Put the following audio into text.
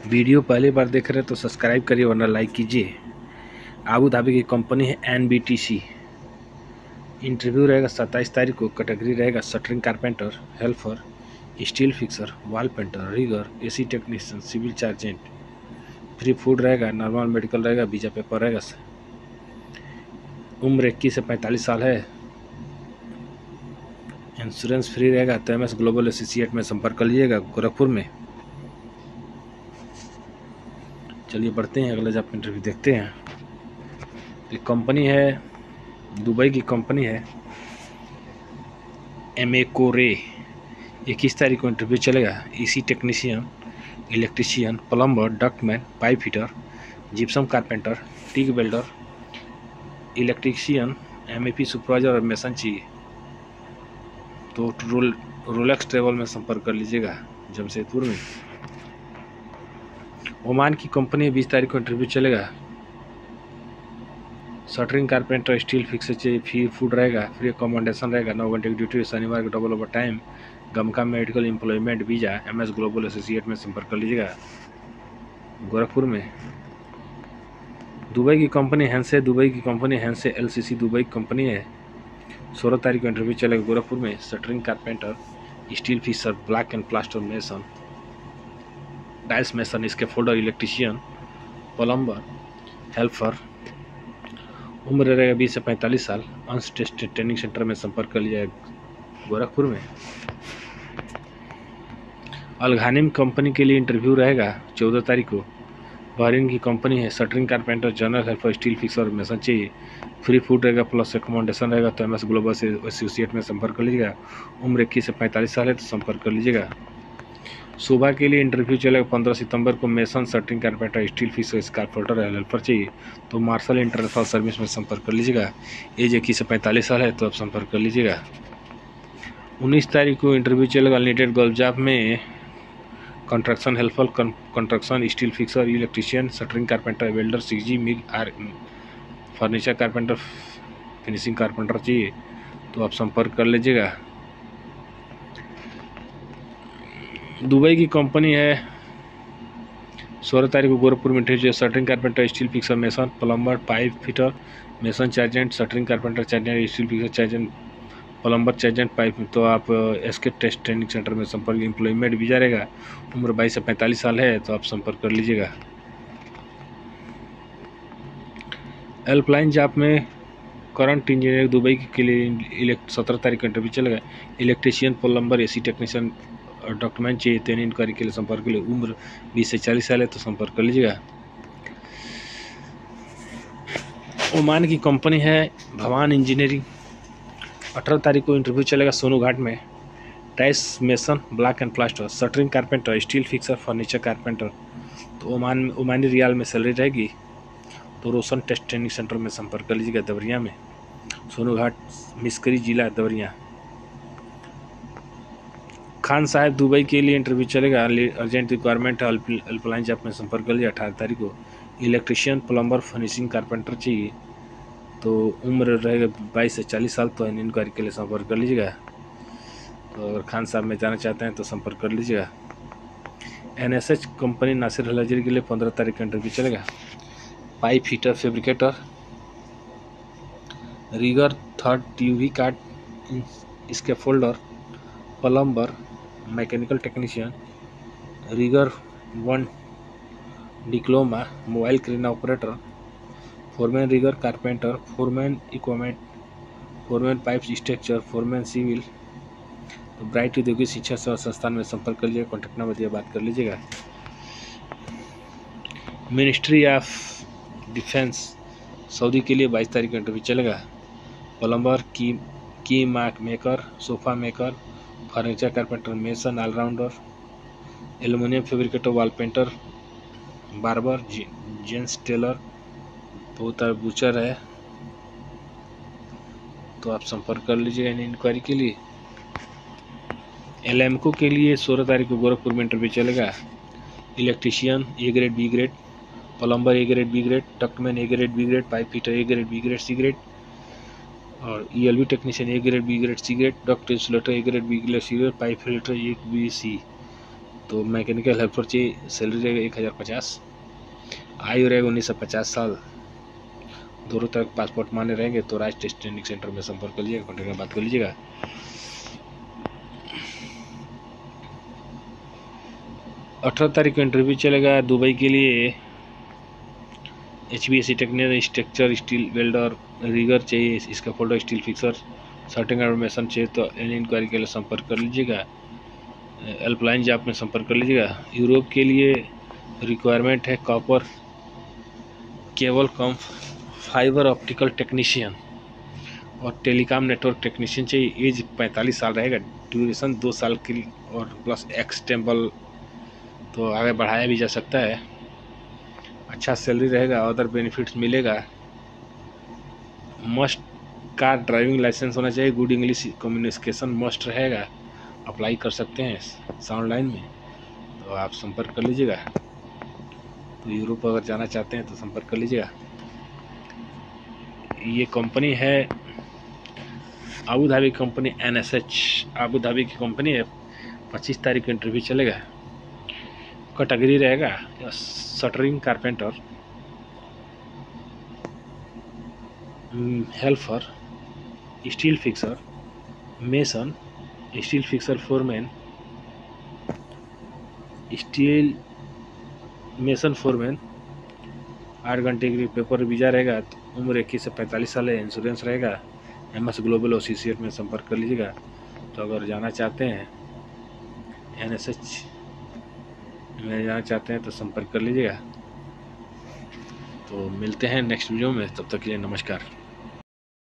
Video पहली बार देख रहे हैं तो सब्सक्राइब करिए वरना लाइक कीजिए। आबू धाबी की कंपनी है N B T C interview रहेगा सत्ताईस तारीख को कैटेगरी रहेगा shuttering carpenter helper steel fixer wall painter rigger AC technician civil chargehand free food रहेगा नॉर्मल मेडिकल रहेगा वीज़ा पेपर रहेगा। उम्र इक्कीस से पैंतालीस साल है। इंश्योरेंस फ्री रहेगा तो एम एस ग्लोबल एसोसिएट में संपर्क कर लीजिएगा, गोरखपुर में। चलिए बढ़ते हैं, अगले जब इंटरव्यू देखते हैं। ये कंपनी है, दुबई की कंपनी है एम ए कोरे इक्कीस तारीख को इंटरव्यू चलेगा? इसी technician electrician plumber ductman pipe fitter gypsum carpenter TIG welder electrician M A P supervisor और मेसन चाहिए तो रोल रोलेक्स ट्रेवल में संपर्क कर लीजिएगा, जमशेदपुर में। ओमान की कंपनी बीस तारीख को इंटरव्यू चलेगा। शटरिंग कारपेंटर स्टील चाहिए फ्री फ़ूड रहेगा फ्री अकोमोडेशन रहेगा, नौ घंटे की ड्यूटी शनिवार को double overtime गमका medical employment visa M S global associate में संपर्क कर लीजिएगा। गोरखपुर में। दुबई की कंपनी हैंसे दुबई की कंपनी हैंसे एलसीसी दुबई की कंपनी है। सोलह तारीख को इंटरव्यू चलेगा गोरखपुर में। Shuttering carpenter steel fixer black and plaster mason tiles mason scaffolder electrician plumber helper उम्र रहेगा बीस से पैंतालीस साल अंश टेस्टेड ट्रेनिंग सेंटर में संपर्क कर लिया गोरखपुर में। अलघानिम कंपनी के लिए इंटरव्यू रहेगा चौदह तारीख को। बहरीन की कंपनी है shuttering carpenter general helper steel fixer mason चाहिए। फ्री फ़ूड रहेगा प्लस एकोमोडेशन रहेगा तो एम एस ग्लोबल से एसोसिएट में संपर्क कर लीजिएगा। उम्र इक्कीस से पैंतालीस साल है तो संपर्क कर लीजिएगा। सुबह के लिए इंटरव्यू चलेगा पंद्रह सितंबर को मेसन शटरिंग कारपेंटर, स्टील फ़िश फिक्सर स्कारपेंटर हेल्पर चाहिए। तो मार्शल इंटरनेशनल सर्विस में संपर्क कर लीजिएगा। एज इक्कीस से पैंतालीस साल है तो आप संपर्क कर लीजिएगा। उन्नीस तारीख को इंटरव्यू चलेगा अनलिटेड गोल्फ जॉब में। Construction helper construction steel fixer electrician shuttering carpenter welder six G MIG R furniture carpenter finishing carpenter चाहिए। तो आप संपर्क कर लीजिएगा। दुबई की कंपनी है। सोलह तारीख को गोरखपुर में interview shuttering carpenter steel fixer mason plumber pipe fitter mason chargehand shuttering carpenter chargehand steel fixer chargehand plumber chargehand pipe तो आप एसके टेस्ट ट्रेनिंग सेंटर में संपर्क एम्प्लॉयमेंट जा रहेगा। उम्र बाईस से पैंतालीस साल है तो आप संपर्क कर लीजिएगा। हेल्पलाइन जॉब में करंट इंजीनियर दुबई के लिए सत्रह तारीख का इंटरव्यू चलेगा electrician plumber AC technician document चाहिए तेन इंक्वायरी के लिए संपर्क के लिए उम्र बीस से चालीस साल है तो संपर्क कर लीजिएगा। ओमान की कंपनी है भवान इंजीनियरिंग। अठारह तारीख को इंटरव्यू चलेगा सोनू घाट में। Tiles mason, black and plaster, shuttering carpenter, steel fixer, furniture carpenter. तो ओमान, ओमानी रियाल में सैलरी रहेगी? तो रोशन टेस्ट ट्रेनिंग सेंटर में संपर्क कर लीजिएगा दवरिया में। सोनू घाट, मिस्करी जिला दवरिया। खान साहब दुबई के लिए इंटरव्यू चलेगा। अर्जेंट रिक्वायरमेंट हेल्पलाइन से में संपर्क कर लिया। अठारह तारीख को। इलेक्ट्रिशियन प्लम्बर फिनिशिंग कारपेंटर चाहिए। तो उम्र रहेगा बाईस से चालीस साल। तो इंक्वायरी के लिए संपर्क कर लीजिएगा। तो अगर खान साहब में जाना चाहते हैं तो संपर्क कर लीजिएगा। N S H company Nasir हलाजरी के लिए पंद्रह तारीख का इंटरव्यू चलेगा। Pipe fitter fabricator rigger third V card scaffolder plumber mechanical technician rigger one diploma mobile crane operator foreman rigger carpenter foreman equipment foreman pipe structure foreman civil तो bright उद्योगिक शिक्षा संस्थान में संपर्क कर लीजिएगा कॉन्टैक्ट नंबर दिया, बात कर लीजिएगा। मिनिस्ट्री ऑफ़ डिफेंस सऊदी के लिए बाईस तारीख का इंटरव्यू चलेगा। प्लम्बर की की mark maker sofa maker furniture carpenter mason allrounder aluminium fabricator wall painter barber gents tailor बहुत बूचर है। तो आप संपर्क कर लीजिएगा इन इंक्वायरी के लिए। एल के लिए सोलह तारीख को गोरखपुर में इंटरव्यू चलेगा। Electrician A grade B grade plumber A grade B grade ductman A grade B grade pipe fitter A grade B grade C grade और E L B technician A grade B grade C grade duct insulator A grade B grade C grade pipe fitter A B C तो mechanical helper चाहिए salary रहेगा एक हज़ार पचास। आयु रहेगा उन्नीस सौ पचास साल। दोनों तरफ़ पासपोर्ट मान्य रहेंगे तो राष्ट्रीय ट्रेनिंग सेंटर में संपर्क कर लीजिएगा कॉन्टेक्ट में बात कर लीजिएगा। अठारह तारीख को इंटरव्यू चलेगा दुबई के लिए। H B S C technical structure steel welder rigger चाहिए। इसका folder steel fixer shirting information चाहिए तो एनी इंक्वायरी के लिए संपर्क कर लीजिएगा। हेल्पलाइन जॉब में संपर्क कर लीजिएगा। यूरोप के लिए रिक्वायरमेंट है copper cable cum fibre optical technician और टेलीकॉम नेटवर्क टेक्नीशियन चाहिए। एज 45 साल रहेगा। ड्यूरेशन दो साल की और प्लस एक्सटेम्बल तो आगे बढ़ाया भी जा सकता है। अच्छा सैलरी रहेगा अदर बेनिफिट्स मिलेगा। मस्ट कार ड्राइविंग लाइसेंस होना चाहिए गुड इंग्लिश कम्युनिकेशन मस्ट रहेगा। अप्लाई कर सकते हैं साउंड लाइन में तो आप संपर्क कर लीजिएगा। तो यूरोप अगर जाना चाहते हैं तो संपर्क कर लीजिएगा। ये कंपनी है Abu Dhabi company N S H Abu Dhabi की कंपनी है। पच्चीस तारीख को इंटरव्यू चलेगा। कैटेगरी रहेगा shuttering carpenter helper steel fixer mason steel fixer foreman steel mason foreman आठ घंटे के लिए पेपर वीज़ा रहेगा तो उम्र इक्कीस से पैंतालीस साल है इंश्योरेंस रहेगा एम एस ग्लोबल ओसीसीएट में संपर्क कर लीजिएगा। तो अगर जाना चाहते हैं एन एस एच में जाना चाहते हैं तो संपर्क कर लीजिएगा। तो मिलते हैं नेक्स्ट वीडियो में, तब तक के लिए नमस्कार।